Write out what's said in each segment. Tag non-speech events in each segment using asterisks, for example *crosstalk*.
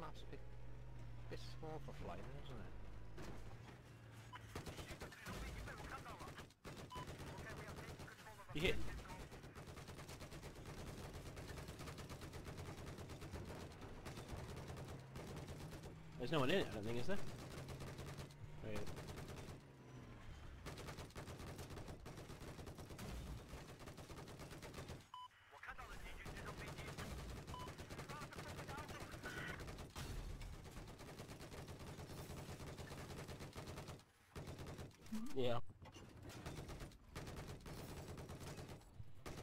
map's a bit, bit small for flying, isn't it? You hit. There's no one in it, I don't think, is there? Yeah.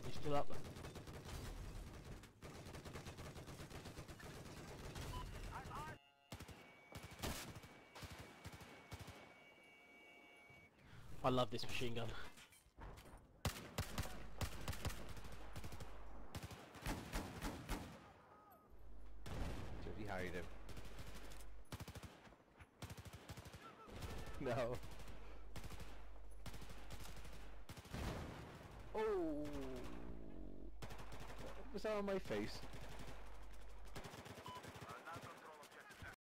He's still up there. I love this machine gun. He hide him? *laughs* No. Oh! Was that on my face?